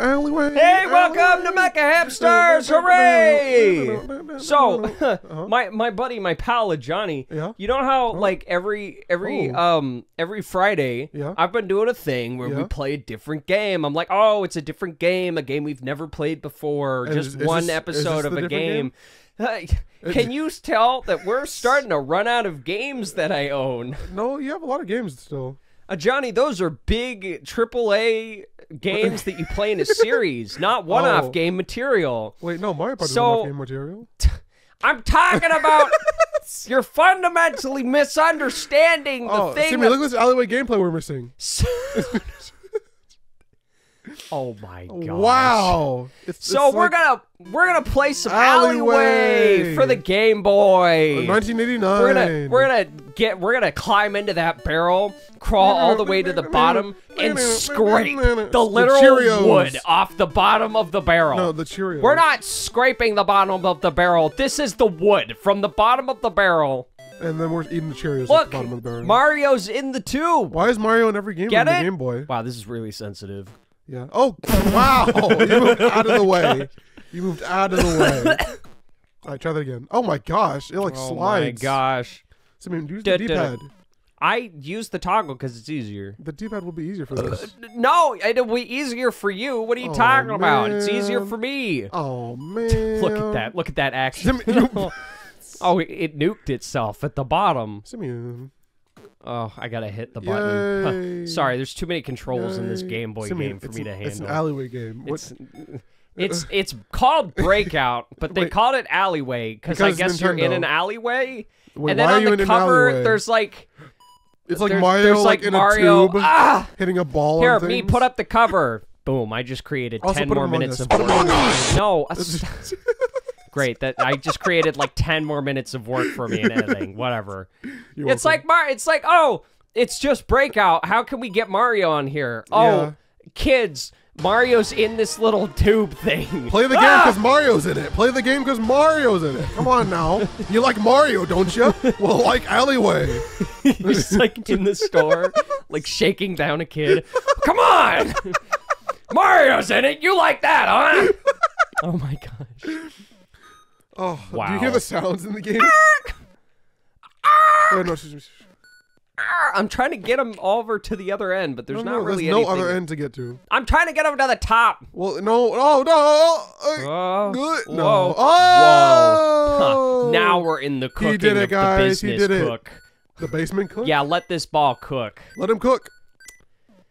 Alleyway. Hey, welcome to Mecha Hipsters! Hooray! So, Uh-huh. my my buddy, my pal Johnny. Yeah? You know how like every every Oh. um every Friday, Yeah. I've been doing a thing where we play a different game. I'm like, oh, it's a different game, a game we've never played before, And just is- is one this- episode of a different game. Can you tell that we're starting to run out of games that I own? No, you have a lot of games still. Uh, Johnny, those are big AAA games that you play in a series, not one-off Oh. game material. Wait, no, Mario Party So- have game material. I'm talking about you're fundamentally misunderstanding the Oh, thing. see me, look at this alleyway gameplay we're missing. oh my god! Wow. It's, So it's we're like gonna we're gonna play some Alleyway. alleyway, for the Game Boy. 1989. We're gonna we're gonna get we're gonna climb into that barrel, crawl all the way to the bottom, and scrape the The literal Cheerios. wood off the bottom of the barrel. No, the Cheerios. We're not scraping the bottom of the barrel. This is the wood from the bottom of the barrel. And then we're eating the Cheerios at Look, the bottom of the barrel. Mario's in the tube. Why is Mario in every game Get on the it? Game Boy? Wow, this is really sensitive. Yeah. Oh, wow. you moved out of the way. You moved out of the way. All right, try that again. Oh my gosh, it like oh slides. Oh my gosh. So, I mean, use the D-pad. I use the toggle because it's easier. The D-pad will be easier for uh, this. No, it'll be easier for you. What are you Oh, talking about? It's easier for me. Oh man. Look at that. Look at that action. Simeon, you- oh, it, it nuked itself at the bottom. Simeon. Oh, I gotta hit the button. Huh. Sorry, there's too many controls in this Game Boy Simeon, game for me to handle. It's an alleyway game. What, It's it's it's called Breakout, but they Wait. called it Alleyway because I Because guess you're in an alleyway. wait, and then why are on you the cover, there's like it's like there's, Mario there's like, like, in Mario. a tube Ah! hitting a ball. Here, on me put up the cover. Boom! I just created Also ten more minutes of Put work. Among Us. No, great. That I just created like ten more minutes of work for me in editing. Whatever. You're It's welcome. like Mar. It's like oh, it's just Breakout. How can we get Mario on here? Oh, Yeah. kids, Mario's in this little tube thing. Play the game Ah! because Mario's in it. Play the game because Mario's in it. Come on now. You like Mario, don't you? Well, like Alleyway. He's like in the store, like shaking down a kid. Come on, Mario's in it. You like that, huh? oh my gosh. Oh, wow. Do you hear the sounds in the game? Wait, no, sh- sh- sh- I'm trying to get him over to the other end, but there's no, not no, really there's no anything. other end to get to. I'm trying to get him to the top. Well, no, oh no, uh, Oh, good, whoa, no, whoa. oh, Huh. Now we're in the cooking did it, of guys. the He business did it. cook. the basement cook. Yeah, let this ball cook. let him cook,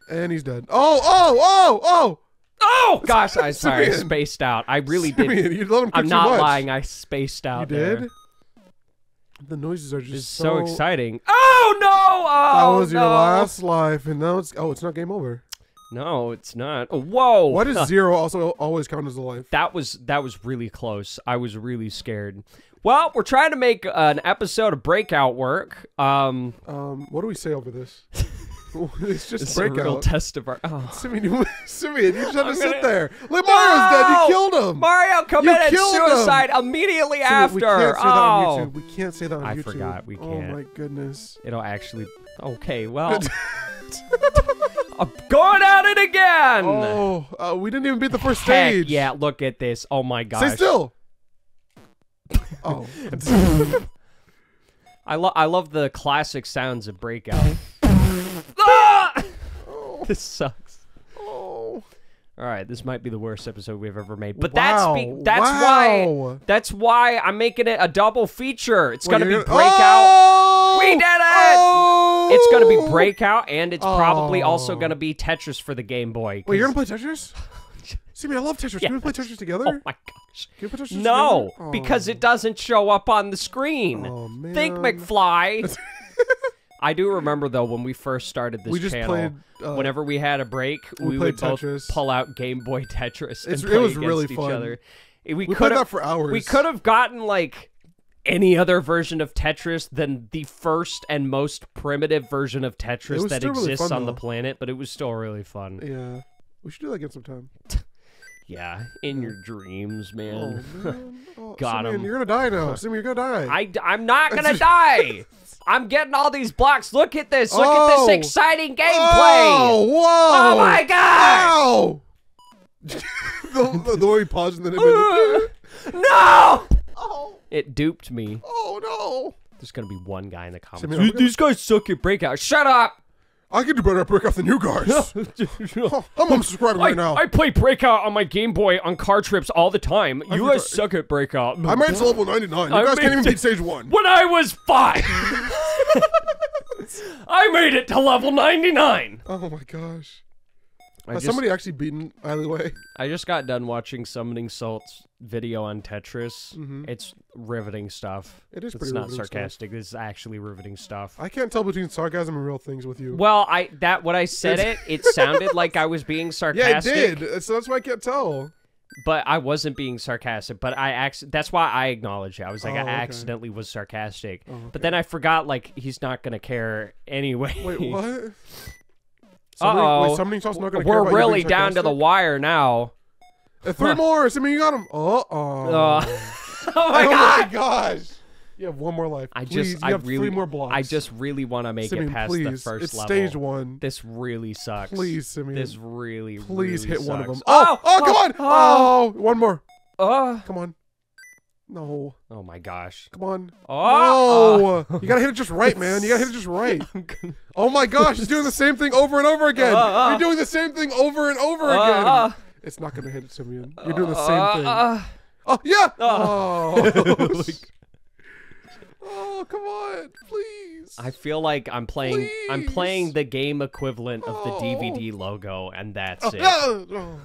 and he's dead. Oh, oh, oh, oh! Oh gosh, I'm sorry, I spaced out. I really did. Simeon, you let him I'm not much. lying. I spaced out. You did. there. The noises are just It's so, exciting. Oh no! That Oh was your last life, and now it's oh, it's not game over. No, it's not. Oh, whoa! Why does zero also always count as a life? that was that was really close. I was really scared. Well, we're trying to make an episode of Breakout work. Um, Um, what do we say over this? it's just it's a real test of our. Oh. Simeon, you, Simeon, you just have to I'm sit gonna- there. Look, Mario's dead. You killed him. Mario committed killed him! suicide immediately Simeon, after. we can't say that oh, on YouTube. We can't say that on I YouTube. forgot, we Oh can't. Oh my goodness. it'll actually. Okay, well, I'm going at it again. Oh, uh, we didn't even beat the first Heck stage. yeah! Look at this. Oh my gosh. Stay still. Oh, I love I love the classic sounds of Breakout. This sucks. oh. All right, this might be the worst episode we've ever made. But that's be- that's why that's why I'm making it a double feature. It's gonna be Breakout. Oh! We did it! Oh! It's gonna be Breakout, and it's probably also Oh. gonna be Tetris for the Game Boy. Wait, you're gonna play Tetris? See me, I love Tetris. Can we play Tetris together? Oh my gosh. Can we play Tetris No, together? because Oh. it doesn't show up on the screen. Oh. Think, McFly. I do remember though when we first started this We just channel. played, uh, whenever we had a break, we we, would both Tetris. pull out Game Boy Tetris and It's- it was against really each fun. other. We, We could played that for hours. we could have gotten like any other version of Tetris than the first and most primitive version of Tetris that still really exists fun, on the planet, but it was still really fun. Yeah. We should do that again sometime. Yeah, in your dreams, Oh, man. man. Oh, Got Simeon, him. You're gonna die now. Simeon, you're gonna die. I, I, am not gonna die. I'm getting all these blocks. Look at this. Look at Oh. this exciting gameplay. Oh, whoa! Oh my gosh! Ow! the, the, the way he paused and then it No! Oh, It duped me. oh no. There's gonna be one guy in the comments. These guys suck at breakout. Shut up! No! I can do better at Breakout than you guys. Oh, I'm unsubscribing right now. I play Breakout on my Game Boy on car trips all the time. You forgot- guys suck at Breakout. I made it to level 99. You I guys can't even beat stage one. when I was five. I made it to level 99. Oh my gosh. I Has just, somebody actually beaten Alleyway? I just got done watching Summoning Salt's video on Tetris. Mhm. It's riveting stuff. It is It's pretty not stuff. sarcastic. It's actually riveting stuff. I can't tell between sarcasm and real things with you. Well, I that when I said it, it sounded like I was being sarcastic. yeah, it did. So that's why I can't tell. but I wasn't being sarcastic. But I acc- that's why I acknowledge it. I was like, Oh, I okay. accidentally was sarcastic. Oh, But then I forgot, like, he's not gonna care anyway. Wait, what? Somebody, Uh-oh. wait, somebody else not gonna care We're really down to the wire now. Uh, three more. Simeon, you got them. Uh oh. Uh, oh my oh god! my gosh. You have one more life. I Please, just, you I have really, three more blocks. I just really want to make Simeon, it past please. the first it's level. stage one. This really sucks. Please, Simeon. This really, Please really hit one of them. Oh, oh, come on. Oh, one more. oh, Come on. No. oh my gosh. Come on. Oh, No. you gotta hit it just right, man. You gotta hit it just right. Oh my gosh, he's doing the same thing over and over again. Uh, uh. You're doing the same thing over and over Uh, again. Uh, It's not gonna hit it, Simeon. You're doing the same uh, thing. uh. Oh yeah. Uh. Oh. oh come on, please. I feel like I'm playing. I'm playing the game equivalent of the Oh. DVD logo, and that's Oh, it. no, no.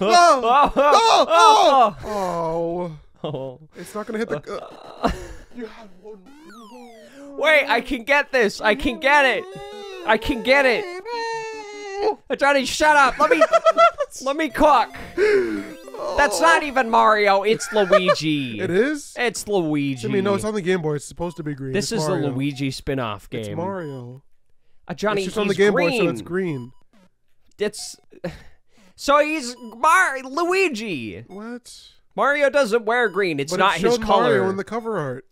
Oh, oh, Oh, oh, Oh, oh. it's not gonna hit the. Uh, you have one. Wait, I can get this. I can get it. I can get it. Johnny, shut up. Let me let me cook. That's not even Mario. It's Luigi. It is. It's Luigi. I mean, no, it's on the Game Boy. It's supposed to be green. this It's is Mario. a Luigi spin-off game. It's Mario. Uh, Johnny, it's just he's on the Game green. Boy, so it's green. It's so he's Mar Luigi. What? Mario doesn't wear green. It's but not it his color. Mario in the cover art.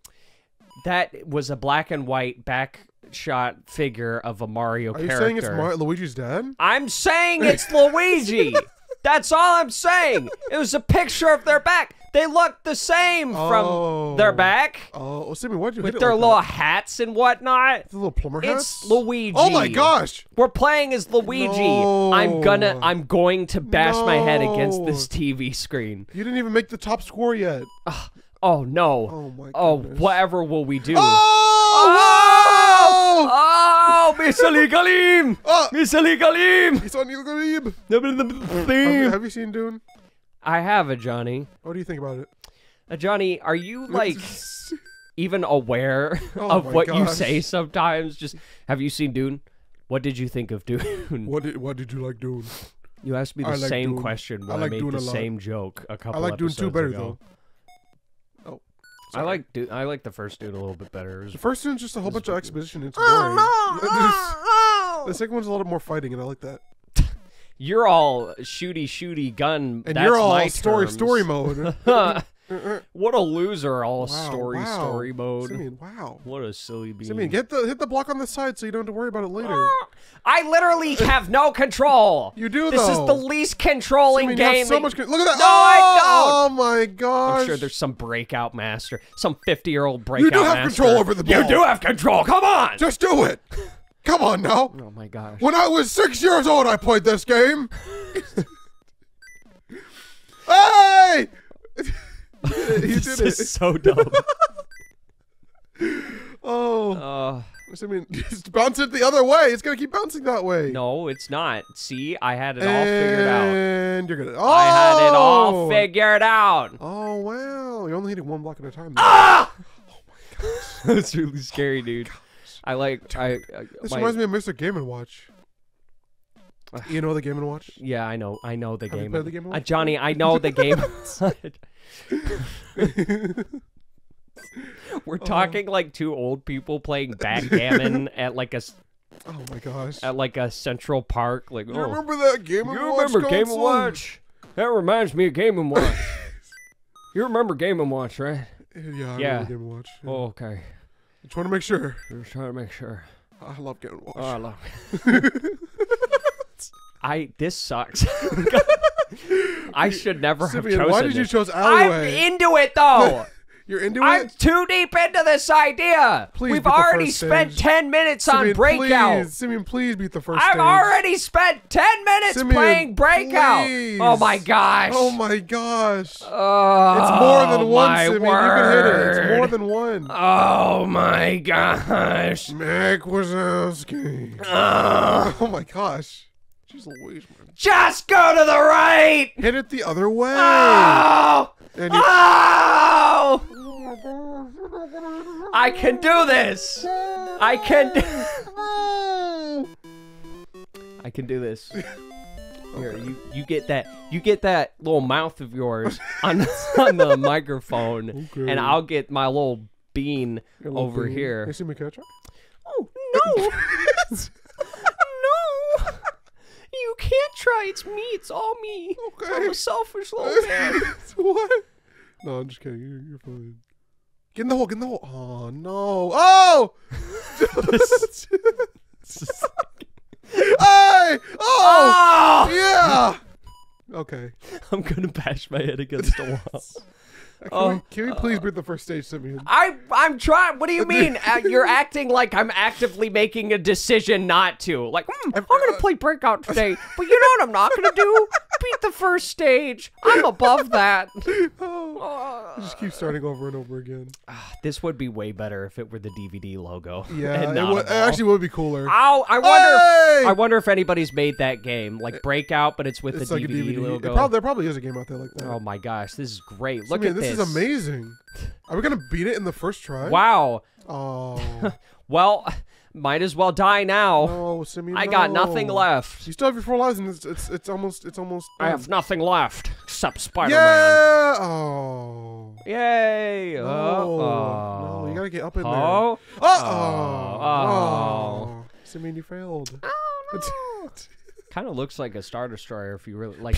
That was a black and white back shot figure of a Mario character. Are you saying it's Mar- Luigi's dad? I'm saying it's Luigi. That's all I'm saying. It was a picture of their back. They look the same from Oh. their back Oh, oh well, Simmy, why'd you with their like little that? hats and whatnot. The little plumber hats? It's Luigi. Oh my gosh! We're playing as Luigi. I'm gonna I'm going to bash my head against this TV screen. You didn't even make the top score yet. Oh no. Oh my Oh, whatever will we do? Oh! Ah! Oh, Misali Galim! Oh! It's on you, Galib. The Have, have you seen Dune? I have a Johnny. What do you think about it? Uh, Johnny, are you like even aware Oh of what you say sometimes? Just have you seen Dune? What did you think of Dune? what did What did you like Dune? You asked me the I same question I when I, like made Dune the same joke a couple I like Dune two better ago. though. Oh, I like Dune, I like the first dude a little bit better. Was- the first one's just a whole bunch of exposition. It's oh, boring. Oh! the second one's a little more fighting, and I like that. You're all shooty shooty gun. And that's you're all my story terms. story mode. what a loser! All Wow, story wow. story mode. Simeon, wow. What a silly bean. Simeon, get the hit the block on the side so you don't have to worry about it later. Ah, I literally have no control. You do This is the least controlling Simeon, you have game. so much. con- Look at that. No, I oh, don't. Oh my gosh. I'm sure there's some breakout master, some 50 year old breakout You do have master. control over the ball. You do have control. Come on. Just do it. Come on now. oh my gosh. When I was six years old, I played this game. hey! You This did is it. so dumb. Oh, uh, I mean, just bounce it the other way. It's gonna keep bouncing that way. no, it's not. See, I had it all figured out. And you're gonna. Oh! I had it all figured out. Oh wow! You're only hitting one block at a time. Ah! Oh my gosh. That's really scary, dude. I like. I. I This my- reminds me of Mr. Game and Watch. You know the Game and Watch? Yeah, I know. I know the Have you game. played the Game and uh, Watch? Johnny, I know the game. We're talking like two old people playing backgammon at like a Oh my gosh. at like a Central Park. Like, you oh, remember that Game and you Watch remember Game and console? Watch? That reminds me of Game and Watch. you remember Game and Watch, right? Yeah, I Yeah. remember Game and Watch. Yeah. Oh, okay. Just want to make sure. Just trying to make sure. I love Game and Watch. Oh, I love it. I this sucks. I should never have Simeon, chosen why did you choose I'm into it though. You're into it? I'm too deep into this idea. Please We've already first spent stage. 10 minutes on Breakout. Please, Simeon, please beat the 1st I've stage. already spent 10 minutes Simeon, playing Breakout. please. Oh my gosh. Oh my gosh. Oh, It's more than one, Simeon. You can hit it. It's more than one. Oh my gosh. Mac Wazowski. Oh. Oh my gosh. Jeez Louise, man. Just go to the right. Hit it the other way. Oh. And you, Oh. I can do this. I can do I can do this. Here, you, you get that you get that little mouth of yours on on the microphone, Okay. and I'll get my little bean little over bean. here. You see me catch it? Oh no! You can't try. It's me. It's all me. Okay. I'm a selfish little man. what? No, I'm just kidding. You're, you're fine. Get in the hole. Get in the hole. Oh no! Oh! hey! Oh! Oh! Yeah. Okay. I'm gonna bash my head against the wall. Can, Oh, we, can we please beat the first stage, Simeon? I I'm trying. What do you mean? Uh, you're acting like I'm actively making a decision not to. Like, hmm, I'm gonna play Breakout today, but you know what I'm not gonna do? Beat the first stage. I'm above that. Oh, Uh, just keep starting over and over again. this would be way better if it were the DVD logo. Yeah, and it, not would, a it actually would be cooler. Ow! I wonder. Hey! If, I wonder if anybody's made that game, like Breakout, but it's with it's the like DVD, DVD. Logo. prob- there probably is a game out there like that. oh my gosh, this is great! Look Simeon, at this. This. is amazing. Are we gonna beat it in the first try? Wow. Oh Well, might as well die now. no, Simeon. I got no. nothing left. You still have your four lives, and it's it's, it's almost it's almost. I have nothing left except Spider-Man. Yeah. Oh. Yay! No. Oh, No, you gotta get up in there. Oh. Uh oh. Oh. Oh. Simeon, you failed. Oh, no. Kind of looks like a Star Destroyer if you really like,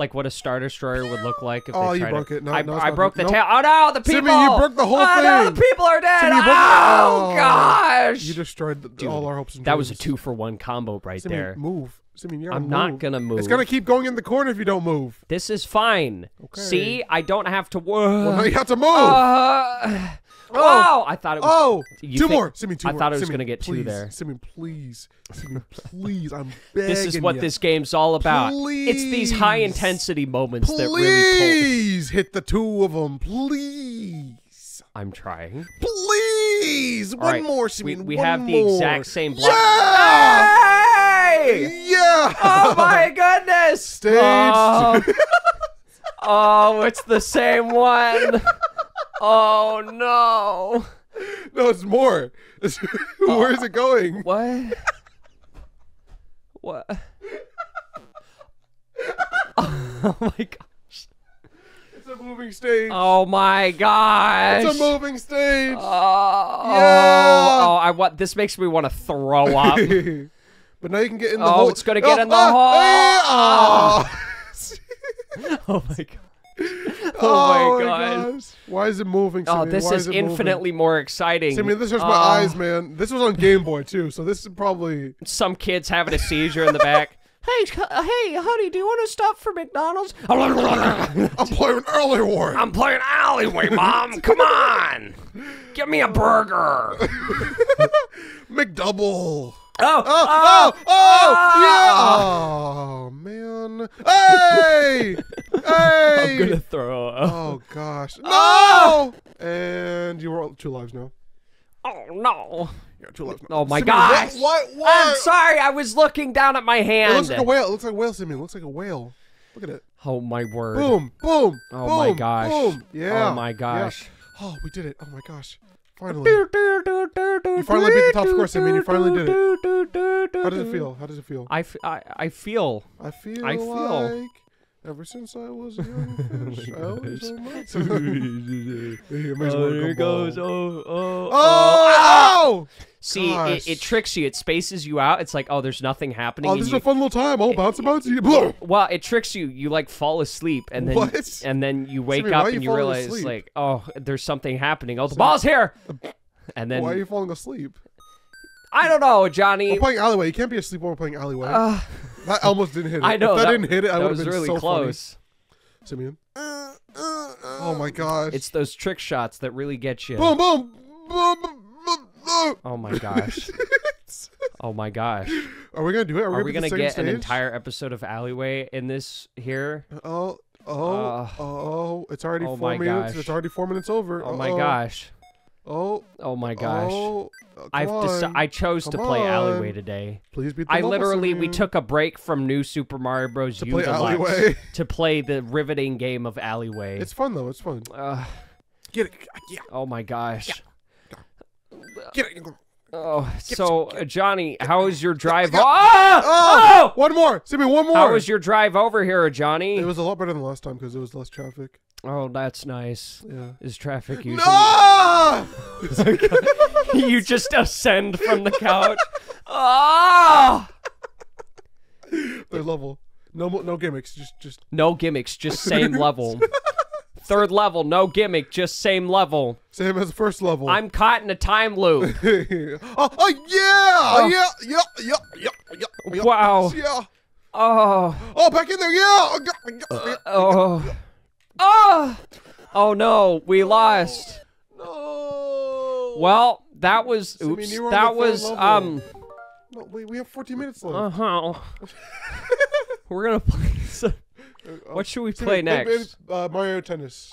like what a Star Destroyer would look like if Oh, they you tried broke to, it. No, I, no, I broke the nope. tail. Oh no, the people! Simeon, you broke the whole oh, no, the people are dead. You broke the- oh, gosh! You destroyed the, Dude, all our hopes and that was a two for one combo right Simeon, there. move. You gotta I'm not gonna move. It's gonna keep going in the corner if you don't move. This is fine. Okay. See, I don't have to Well, now you have to move. Uh, oh, I thought it was. oh, you two think- more. Simeon, two I more. thought it was gonna get two please. there. Simeon, please. Simeon, please. I'm begging This is what ya. this game's all about. It's these high intensity moments that really pull. Please hit the two of them, please. I'm trying. Please, All one right, more, We, Simeon. we one have the exact same block. Yeah! Hey! Yeah! Oh my goodness! Stage Oh, two. oh, it's the same one. Oh no! no, it's more. It's- Where is it going? What? What? Oh my gosh! It's a moving stage. Oh my gosh! It's a moving stage. Oh, Yeah. oh, I want. This makes me want to throw up. but now you can get in the Oh, hole. it's gonna get in the ah, hole. ah. oh my god! Oh, Oh, my my god! gosh. Why is it moving? Oh, Simeon? this Why is it moving? infinitely more exciting. Simeon, this hurts my Oh, eyes, man. This was on Game Boy too, so this is probably. Some kids having a seizure in the back. Hey, uh, hey, honey, do you want to stop for McDonald's? I'm playing early war. I'm playing alleyway, mom. Come on, give me a burger. McDouble. Oh, Oh, oh, oh, oh, yeah. Oh, man. Hey, hey. I'm gonna throw up. Oh gosh. Ah! No. Oh! And you were two lives now. Oh no! Yeah, two lives now. Oh my Simeon, gosh! What? What? I'm sorry, I was looking down at my It hand. looks like a whale. It looks like a whale, Simeon. It looks like a whale. Look at it. oh my word! Boom, boom. Oh boom, my gosh! Boom. Yeah. Oh my yeah. gosh! Oh, we did it. Oh my gosh. Finally. You finally beat the top score, Simeon. You finally did it. How does it feel? How does it feel? I, f- I, I feel I feel I feel- like Ever since I was a young fish, I always Fish. my. Here, makes Oh, one there it goes. ball. Oh, oh, oh. Oh! See, it, it tricks you. It spaces you out. It's like, oh, there's nothing happening. Oh, this is you- a fun little time. Oh, bouncy, bouncy. Blah. well, it tricks you. You like fall asleep, and then What? and then you wake Sammy, up why and you you falling realize asleep? like, oh, there's something happening. Oh, the ball's here. Uh, and then Why are you falling asleep? I don't know, Johnny. We're playing alleyway. You can't be asleep while we're playing alleyway. Uh, That almost didn't hit it. I know If that, didn't hit it, I would have been really so close. funny. Simeon. Oh my gosh. It's those trick shots that really get you. boom, boom, boom, boom, boom. Oh my gosh. Oh my gosh. Are we gonna do it? Are, Are we gonna, gonna get same an entire episode of Alleyway in this here? Oh, oh, Uh, oh! It's already oh four my minutes. gosh. It's already four minutes over. Oh my Uh-oh. gosh. Oh, Oh my gosh. Oh, uh, I've on. I chose to Come play Alleyway today. Please beat the I literally we took a break from New Super Mario Bros. to U play Deluxe alleyway. to play the riveting game of Alleyway. It's fun though. It's fun. Ugh. Get it. Yeah. oh my gosh. Get it. Oh, so uh, Johnny, how was your drive? Yeah. Ah! Oh, one more. Simeon, one more. How was your drive over here, Johnny? It was a lot better than last time because there was less traffic. oh, that's nice. Yeah. Is traffic usually? No! you just ascend from the couch. Ah! Third level. No, no gimmicks. Just, just. No gimmicks, just same level. Third level, no gimmick, just same level. Same as the first level. I'm caught in a time loop. oh, oh, yeah! yeah! Yeah! Yeah! Yeah! Yeah! yeah. Wow. Yeah! Oh, Oh, back in there! Yeah! yeah. oh, oh, oh no, we lost. No! Well, that was Simeon, oops. were on That was um. No, wait, we have 14 minutes left. Uh huh. We're gonna play. Some, Uh, what should we play next? Uh, Mario Tennis.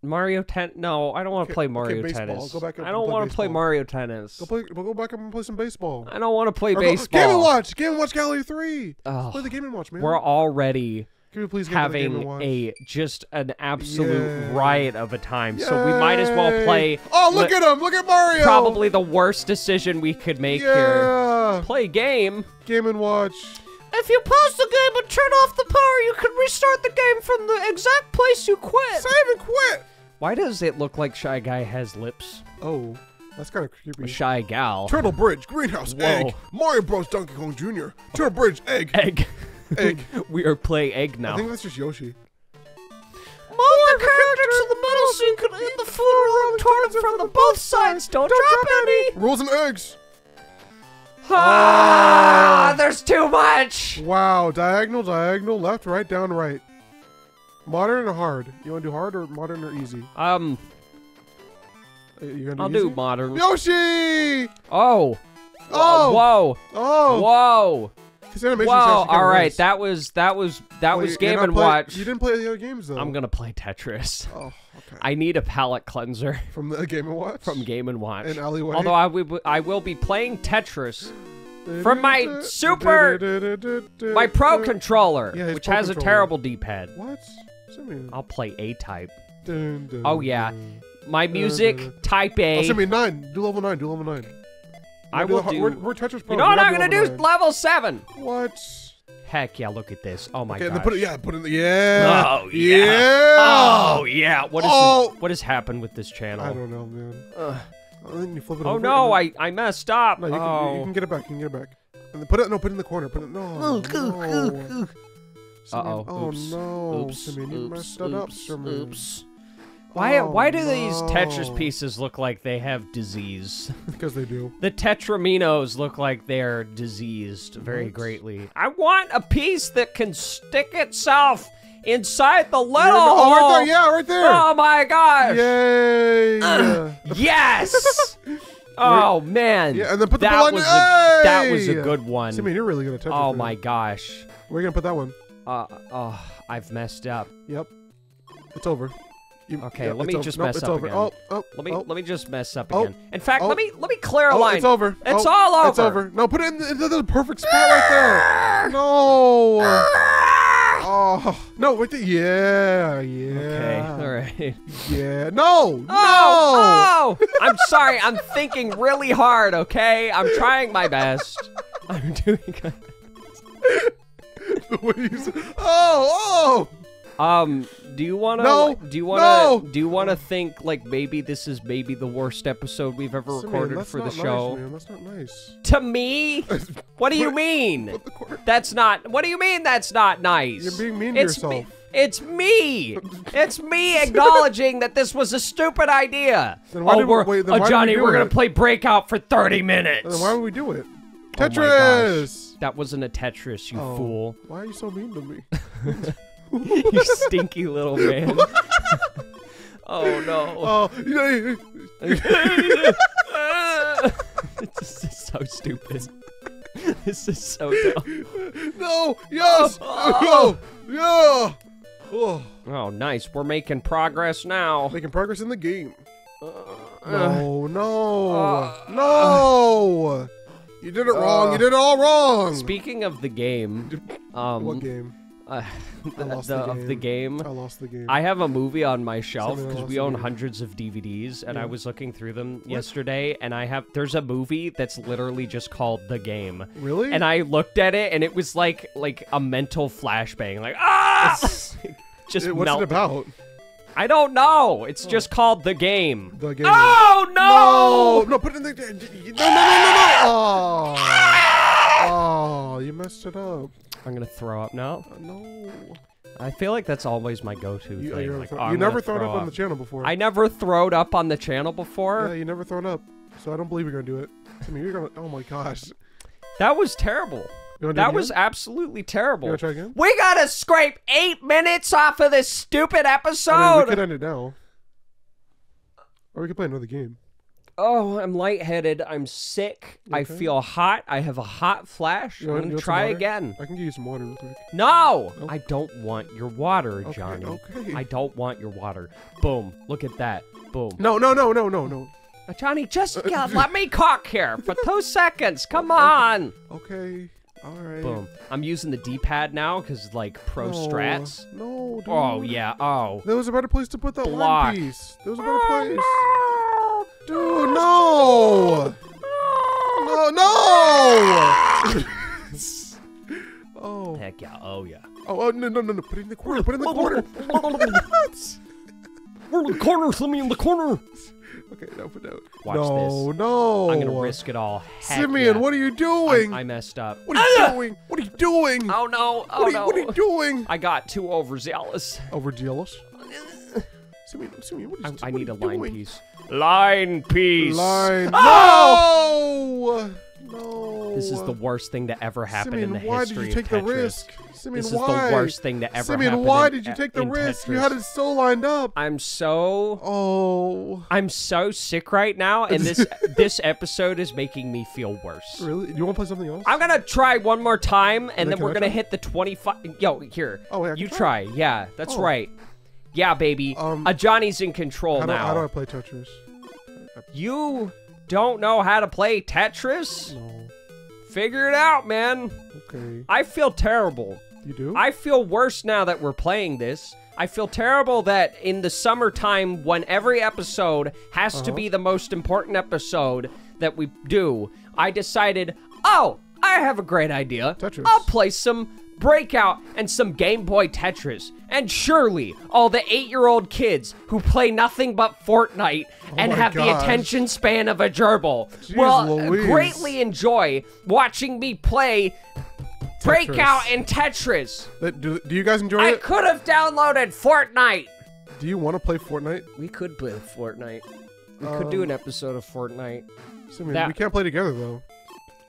Mario Ten? No, I don't want to Okay, play okay, Mario baseball. Tennis. Go back and I don't want to play. Mario Tennis. Go play. We'll go back and play some baseball. I don't want to play Or go- baseball. Game and Watch. Game and Watch Gallery 3. Ugh. Play the Game and Watch, man. We're already Can we please get to the Game having a just an absolute Yay. riot of a time. So we might as well play Oh, look at him! Look at Mario! probably the worst decision we could make here. Play game. Game and Watch. If you pause the game and turn off the power, you can restart the game from the exact place you quit. Save and quit. Why does it look like Shy Guy has lips? Oh, that's kind of creepy. A Shy Gal. Turtle Bridge, Greenhouse, Whoa. Egg, Mario Bros. Donkey Kong Jr., Turtle Bridge, Egg, Egg. Egg. we are playing egg now. I think that's just Yoshi. Move the character to the middle so you can eat the food or torn from the both sides. Don't, drop any. Rolls and eggs. Ah, there's too much. Wow, diagonal, diagonal, left, right, down, right. Modern or hard? You want to do hard or modern or easy? Um, Uh, You gonna I'll easy? do modern. Yoshi! Oh. Oh! Whoa. Oh! Whoa. His animation's Whoa. actually kinda All right. nice. That was that was that Well, was you're Game and play- Watch. You didn't play the other games though. I'm gonna play Tetris. Oh, okay. I need a palate cleanser From the Game and Watch. from Game and Watch. and Alleyway. Although I will, I will be playing Tetris from my super- my Pro controller, Yeah, which Pro has a terrible D-pad. What? Simeon. I'll play A type. Dun, dun, Oh, yeah. My music type Oh, A. Simeon, nine. Do level nine. Do level nine. I will do. We're, we're Tetris Pro. You know what I'm gonna do? Level seven. What? Heck yeah! Look at this. Oh my Okay, god. put it. Yeah, put it in the. Yeah. Oh, yeah. Yeah. Oh yeah. What is Oh. what has happened with this channel? I don't know, man. Ugh. I think you flip it Oh no! I I messed up. No, you can, oh. you can oh. get it back. You can get it back. And then put it. No, put it in the corner. Put it. No. Oh, no. Simeon, Oh Oops. no. Oops. Oops. messed that up, oops. Oops. Why Oh, why do these Tetris pieces look like they have disease? Because they do. The Tetrominos look like they're diseased very greatly. I want a piece that can stick itself inside the little oh, right there. Yeah, right there. Oh my gosh! Yay. Yes! oh man! Yeah, and then put the that on- was a, that was a good one. I mean, you're really at Tetris. Oh my gosh! Where are you gonna put that one? Uh, oh, I've messed up. Yep. It's over. You- Okay, yeah, let me just Nope, mess up over. again. Oh, oh, Let me oh, let me just mess up Oh. again. In fact, Oh. let me let me clear a oh, line. it's over. It's Oh, all It's over. over. No, put it in the, the perfect spot right there. No. Oh no! Wait. The, yeah. Yeah. Okay, all right. Yeah. No. Oh, oh! I'm sorry. I'm thinking really hard. Okay, I'm trying my best. I'm doing good. the way you said, oh, oh. Um, do you wanna? No, do you wanna? no. Do you wanna think like maybe this is maybe the worst episode we've ever oh. Simeon, recorded that's for the not show? Nice, man. That's not nice. To me? What do you mean? Put the quarter. That's not. What do you mean that's not nice? You're being mean to it's yourself. Me, it's me. It's me acknowledging that this was a stupid idea. Then why oh, did we- we're, wait, then oh, why did we Johnny, we're gonna play Breakout for 30 minutes. Then why would we do it? Oh my gosh. Tetris. That wasn't a Tetris, you Oh. fool. Why are you so mean to me? you stinky little man. oh no. Oh, you this is so stupid. This is so dumb. no, yes, Oh. oh, yeah. Oh, Oh, nice. We're making progress now. making progress in the game. Uh, No, no, Uh, no. You did it wrong. uh, you did it all wrong. Speaking of the game, um, what game? uh, the, the- the of the game, I lost the game. I have a movie on my shelf because we own game. hundreds of DVDs, and I was looking through them yesterday, and I have there's a movie that's literally just called The Game, really? and I looked at it, and it was like like a mental flashbang, like ah, just It- what's melt. it about? I don't know. It's just called The Game. The game. Oh No, no! no, put it in the. No, no, no, no, no. Oh, oh, you messed it up. I'm gonna throw up now. Uh, No. I feel like that's always my go-to You, thing. you never, like, throw- oh, you never gonna thrown up throw on the channel before. I never throwed up on the channel before. yeah, you never thrown up. So I don't believe you're gonna do it. I mean, you're gonna. Oh my gosh. That was terrible. You That was again? absolutely You terrible. wanna try again? We gotta scrape eight minutes off of this stupid I mean, episode. we could end it now. Or we could play another game. Oh, I'm lightheaded. I'm sick. I feel hot. I have a hot flash. You I'm gonna you want some try again. I can give you some water real quick. No, Oh. I don't want your water, Johnny. okay. okay. I don't want your water. Boom. Look at that. Boom. No, no, no, no, no, no. Uh, Johnny, just yeah, let me cock here for two seconds. Come on. Okay. All right. Boom. I'm using the D-pad now because like pro No, strats. No, dude. Oh yeah. Oh. There was a better place to put that Block. one piece. There was a better place. Dude, no! No, no! oh. Heck yeah. Oh yeah. Oh, oh, no, no, no, no. Put it in the corner. Put it in the corner. We're in the corner. Let me in the corner. okay, now put down. Watch no, this. no. I'm gonna risk it all. Heck Simeon, yeah. what are you doing? I, I messed up. what are you ah! doing? What are you doing? Oh no. Oh what, are you, no. what are you doing? I got too overzealous. Over jealous. Simeon, Simeon, what I, is I what need a you line doing? piece. Line piece. Line. Oh! No! No! This is the worst thing to ever happen Simeon, in the why history did you take of the Tetris. risk? Simeon, This is why? the worst thing to ever Simeon, happen. why in- did you take the in risk? You had it so lined up. I'm so Oh. I'm so sick right now, and this this episode is making me feel worse. Really? You want to play something else? I'm gonna try one more time, and then then we're gonna hit the 25. Yo, here. Oh, wait, I can you try? try. Yeah, that's Oh. right. Yeah, baby. Um, uh, Johnny's in control how, do, now. how do I play Tetris? You don't know how to play Tetris? No. Figure it out, man. Okay. I feel terrible. You do? I feel worse now that we're playing this. I feel terrible that in the summertime, when every episode has to Uh-huh. be the most important episode that we do, I decided, oh, I have a great idea. Tetris. I'll play some Breakout and some Game Boy Tetris. And surely all the eight year old kids who play nothing but Fortnite oh and Oh my have the attention span of a gerbil Jeez will Louise. greatly enjoy watching me play Breakout and Tetris. That- do, do you guys enjoy I it? could have downloaded Fortnite. Do you want to play Fortnite? We could play Fortnite. We could do um, an episode of Fortnite. Simeon, That- we can't play together though.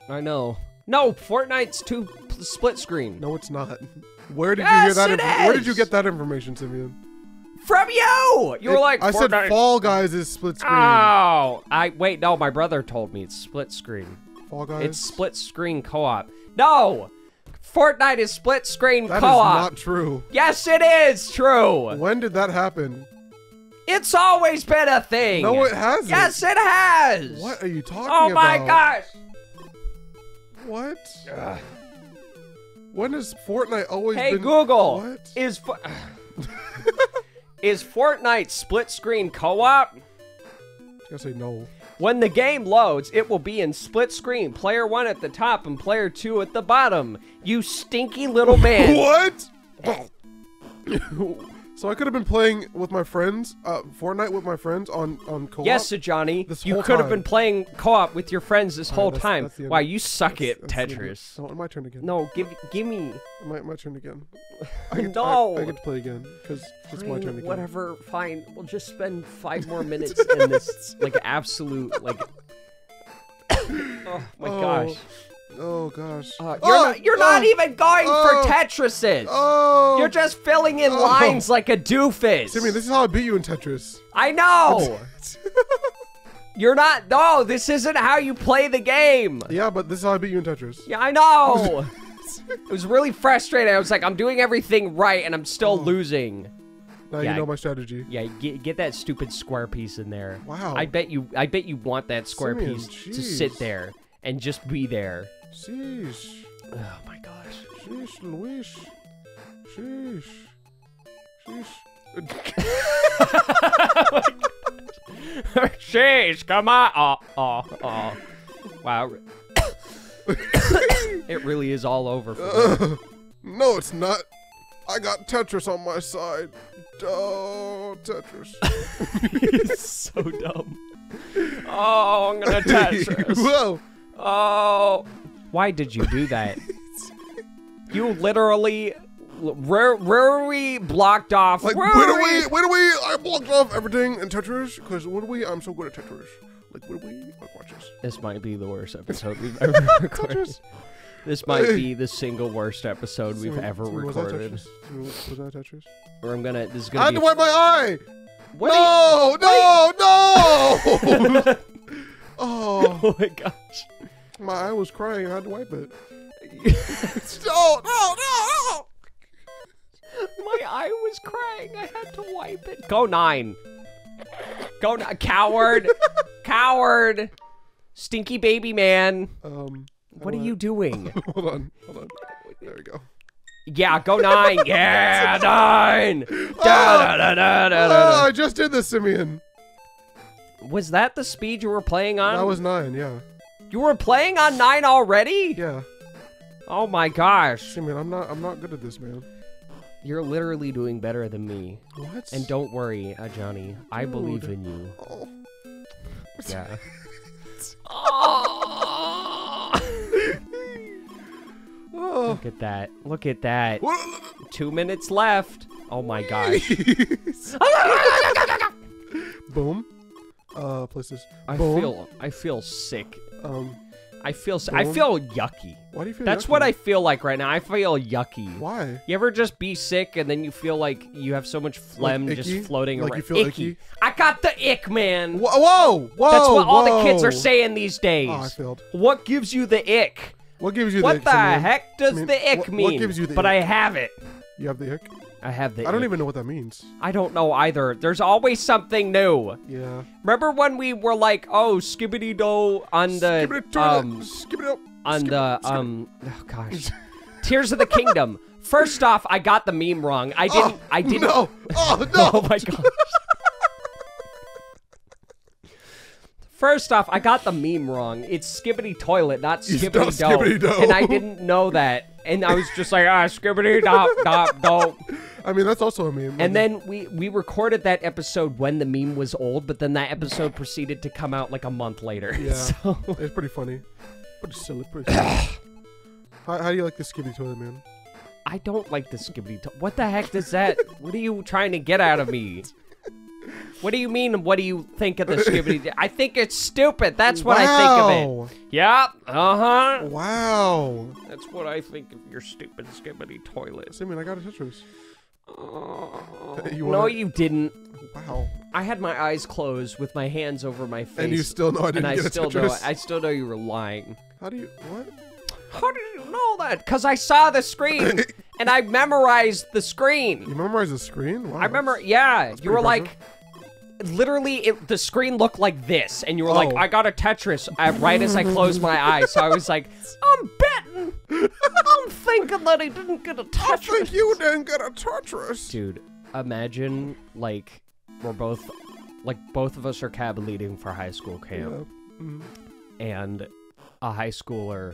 I know. No, Fortnite's too split screen. No, it's not. Where did you hear that? it Where did you get that information, Simeon? From you. You were like I said Fall Guys is split screen. Oh, I wait. No, my brother told me it's split screen. Fall Guys. It's split screen co-op. No, Fortnite is split screen co-op. That is not true. Yes, it is true. When did that happen? It's always been a thing. No, it hasn't. Yes, it has. What are you talking oh about? Oh about? my gosh. What? When has Fortnite always Hey been? Google, What? is Fo- is Fortnite split screen co-op? I gotta say no. When the game loads, it will be in split screen, player one at the top and player two at the bottom. You stinky little man. What? so I could have been playing with my friends, uh, Fortnite with my friends on on co-op. Yes, Johnny. This You could have been playing co-op with your friends this whole that's- time. that's wow, you suck That's- at that's the end of it. Tetris. Oh, my turn again. No, give give me. My, my turn again. I get, No. I, I get to play again because it's my turn again. Whatever, fine. We'll just spend five more minutes in this like absolute like. oh my Oh, gosh. Oh gosh. Uh, you're Oh, not, you're not oh, even going oh, for Tetrises. Oh. You're just filling in Oh. lines like a doofus. Timmy, this is how I beat you in Tetris. I know. You're not. No, this isn't how you play the game. yeah, but this is how I beat you in Tetris. Yeah, I know. it was really frustrating. I was like, I'm doing everything right, and I'm still Oh. losing. Now Yeah. you know my strategy. Yeah, get, get that stupid square piece in there. Wow. I bet you. I bet you want that square Simeon, piece to sit there and just be there. Sheesh. Oh my gosh. Sheesh, Luis. Sheesh. Sheesh. Sheesh, come on. Oh, oh, oh. Wow. it really is all over for me. no, it's not. I got Tetris on my side. Oh, Tetris. He's so dumb. Oh, I'm gonna this. Whoa. Oh. Why did you do that? You literally where where are we blocked off? Like, where where do are we, where do we, I blocked off everything in Tetris, because what do we, I'm so good at Tetris. Like, what do we, like, watch this. This might be the worst episode we've ever recorded. Tetris. This might be the single worst episode we've ever Timmy, was that recorded. Was that Tetris? Or I'm gonna this is gonna had be to wipe my eye! what are no, no, no! oh, Oh my gosh. My eye was crying. I had to wipe it. no, no, no, My eye was crying. I had to wipe it. Go nine. Go n- coward. coward. Stinky baby man. Um, What are you doing? Hold on, hold on. There we go. Yeah, go nine. Yeah, nine. Oh! Da, da, da, da, da, Oh, da. I just did this, Simeon. Was that the speed you were playing on? That was nine, yeah. You were playing on nine already? Yeah. Oh my gosh. Simeon, I'm not, I'm not good at this, man. You're literally doing better than me. What? And don't worry, uh, Johnny. I believe in you. Oh. Yeah. Oh. Look at that. Look at that. Two minutes left. Oh my gosh. Boom. Uh, places. I Boom. feel I feel sick. Um, I feel s- I feel yucky. why do you feel? That's yucky? what I feel like right now. I feel yucky. Why? You ever just be sick and then you feel like you have so much phlegm just icky? floating Like around? you feel icky? I got the ick, man. Whoa! Whoa! whoa That's what all the kids are saying these days. Oh, I failed. What gives you the ick? What gives you What the? the heck does Simeon, the ick mean? what gives you the but ick? I have it. You have the ick. I have the I don't ick. even know what that means. I don't know either. There's always something new. Yeah. Remember when we were like, "Oh, skibbity do" on the Skip it, um skip it up. on the um oh gosh, Tears of the Kingdom. First off, I got the meme wrong. I didn't. Oh, I didn't. No! Oh no! Oh my gosh. First off, I got the meme wrong. It's Skibidi Toilet, not Skibbity. Skibbity Doe. And I didn't know that. And I was just like, ah, Skibbity Dop Dop Dope. I mean, that's also a meme. And then we we recorded that episode when the meme was old, but then that episode proceeded to come out like a month later. Yeah. So it's pretty funny. Pretty silly. Pretty silly. how, how do you like the skibby toilet, man? I don't like the Skibidi to- What the heck does that? What are you trying to get out of me? What do you mean? What do you think of the Skibidi? I think it's stupid. That's what I think of it. Wow. Yep. Uh huh. Wow. That's what I think of your stupid Skibidi toilet. Simeon, I got a Tetris. Oh, You no, wanna- you didn't. Wow. I had my eyes closed with my hands over my face. And you still know I didn't and I get a still know I still know you were lying. How do you what? How did you know that? Cause I saw the screen and I memorized the screen. You memorized the screen? Wow. I remember, yeah, you pretty were like, literally, it, the screen looked like this, and you were like, Oh. I got a Tetris right as I closed my eyes. So I was like, I'm betting, I'm thinking that he didn't get a Tetris. i think you didn't get a Tetris. Dude, imagine like we're both like both of us are cab leading for high school camp, Yeah. Mhm. and a high schooler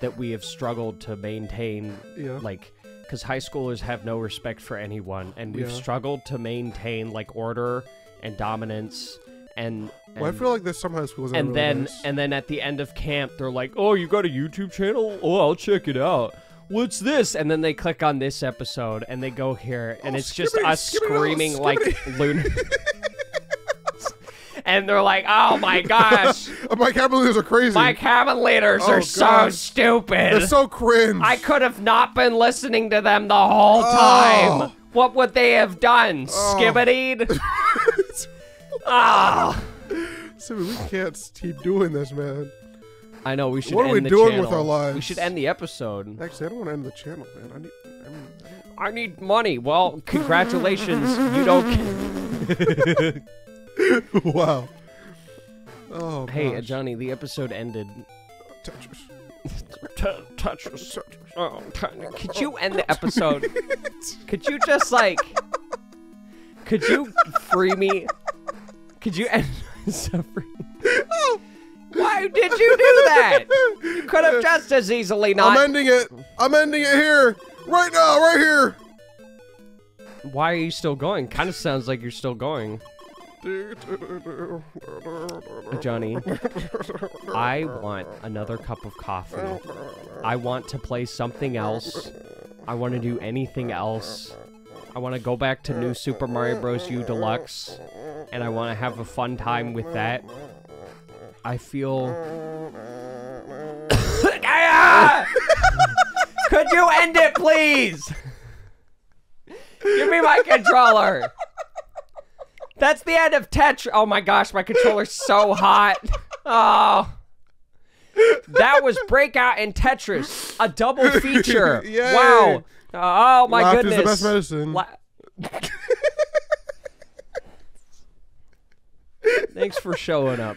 that we have struggled to maintain, Yeah. like, because high schoolers have no respect for anyone, and we've Yeah. struggled to maintain like order and dominance, and, Well, I feel like there's some high schools. and really then nice. and then at the end of camp they're like oh you got a youtube channel oh i'll check it out what's this and then they click on this episode and they go here and Oh, it's just us skibbity, oh, screaming like lunatics and they're like oh my gosh my my leaders are crazy. my cabin leaders Oh, are so stupid They're so cringe. i could have not been listening to them the whole Oh. time what would they have done Oh. skibbitied ah Simon, we can't keep doing this, man. I know we should. What are we doing with our lives? We should end the episode. Actually, I don't want to end the channel, man. I need. I mean, I I need money. Well, congratulations. you don't. wow. Oh. hey, gosh. Johnny, the episode ended. Tetris. Tetris. Oh, could you end the episode? could you just like? Could you free me? Could you end? Suffering? Oh. Why did you do that? You could have just as easily not. I'm ending it. I'm ending it here. Right now, right here. Why are you still going? Kind of sounds like you're still going. Johnny, I want another cup of coffee. I want to play something else. I want to do anything else. I want to go back to New Super Mario Bros. U Deluxe, and I want to have a fun time with that. I feel. Could you end it, please? Give me my controller. That's the end of Tetris. Oh my gosh, my controller's so hot. Oh. That was Breakout and Tetris, a double feature. Yay. Wow. Oh my Laughter's goodness. the best medicine. La- Thanks for showing up.